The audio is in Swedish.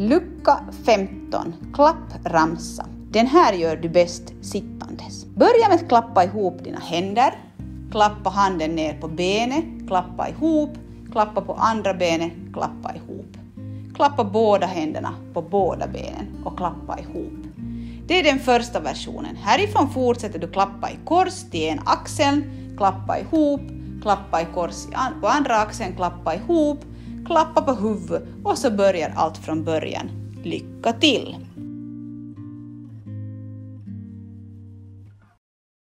Lucka 15. Klappramsa. Den här gör du bäst sittandes. Börja med att klappa ihop dina händer. Klappa handen ner på benet, klappa ihop, klappa på andra benet, klappa ihop. Klappa båda händerna på båda benen och klappa ihop. Det är den första versionen. Härifrån fortsätter du klappa i kors till en axel, klappa ihop, klappa i kors på andra axeln, klappa ihop, klappa på huvudet och så börjar allt från början. Lycka till!